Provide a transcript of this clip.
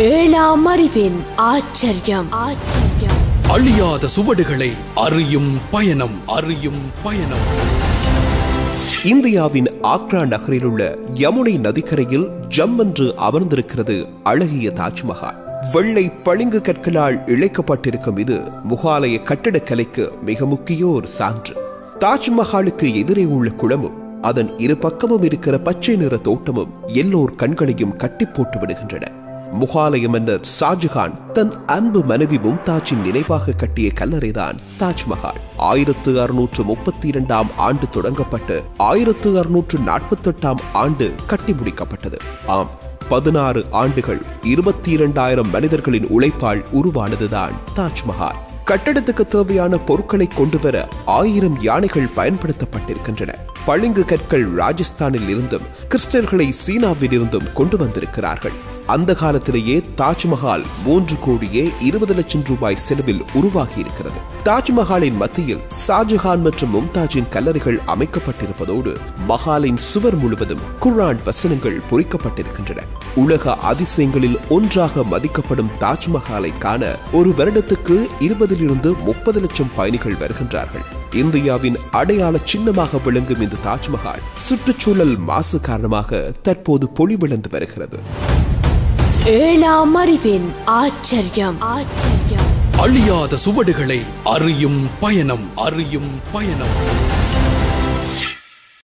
ஏழாம் அறிவின் ஆச்சரியம். ஆச்சரியம் அழியாத சுவடுகளை அறியும் பயணம் அறியும் பயணம். இந்தியாவின் ஆக்ரா நகரில் உள்ள யமுனை நதிக்கரையில் ஜம் என்று அமர்ந்திருக்கிறது அழகிய தாஜ்மஹால். வெள்ளை பளிங்கு கற்களால் இழைக்கப்பட்டிருக்கும் இது முகாலய கட்டடக்கலைக்கு மிக முக்கிய ஒரு சான்று. தாஜ்மஹாலுக்கு எதிரே உள்ள குளமும் அதன் இரு பக்கமும் இருக்கிற பச்சை நிற தோட்டமும் எல்லோர் கண்களையும் கட்டி போட்டு விடுகின்றன. முகாலயம் மன்னர் ஷாஜஹான் தன் அன்பு மனைவி மும்தாஜின் நினைவாக கட்டிய கல்லறைதான் தாஜ்மஹால். ஆயிரத்து அறுநூற்று முப்பத்தி இரண்டாம் ஆண்டு தொடங்கப்பட்டு ஆயிரத்து அறுநூற்று நாற்பத்தி எட்டாம் ஆண்டு கட்டி முடிக்கப்பட்டது. ஆம் பதினாறு ஆண்டுகள் இருபத்தி இரண்டாயிரம் மனிதர்களின் உழைப்பால் உருவானதுதான் தாஜ்மஹால். கட்டடத்துக்கு தேவையான பொருட்களை கொண்டு வர ஆயிரம் யானைகள் பயன்படுத்தப்பட்டிருக்கின்றன. பளிங்கு கற்கள் ராஜஸ்தானில் இருந்தும் கிறிஸ்டர்களை சீனாவில் இருந்தும் கொண்டு வந்திருக்கிறார்கள். அந்த காலத்திலேயே தாஜ்மஹால் மூன்று கோடியே இருபது லட்சம் ரூபாய் செலவில் உருவாகி இருக்கிறது தாஜ்மஹாலின் மத்தியில் ஷாஜஹான் மற்றும் மும்தாஜின் கல்லறைகள் அமைக்கப்பட்டிருப்பதோடு மஹாலின் சுவர் முழுவதும் குர்ஆன் வசனங்கள் பொறிக்கப்பட்டிருக்கின்றன. உலக அதிசயங்களில் ஒன்றாக மதிக்கப்படும் தாஜ்மஹாலை காண ஒரு வருடத்துக்கு இருபதிலிருந்து முப்பது லட்சம் பயணிகள் வருகின்றார்கள். இந்தியாவின் அடையாள சின்னமாக விளங்கும் இந்த தாஜ்மஹால் சுற்றுச்சூழல் மாசு காரணமாக தற்போது பொலிவிழந்து வருகிறது. ஏழாம் அறிவின் ஆச்சரியம். ஆச்சரியம். அழியாத சுவடுகளை அறியும் பயணம் அறியும் பயணம்.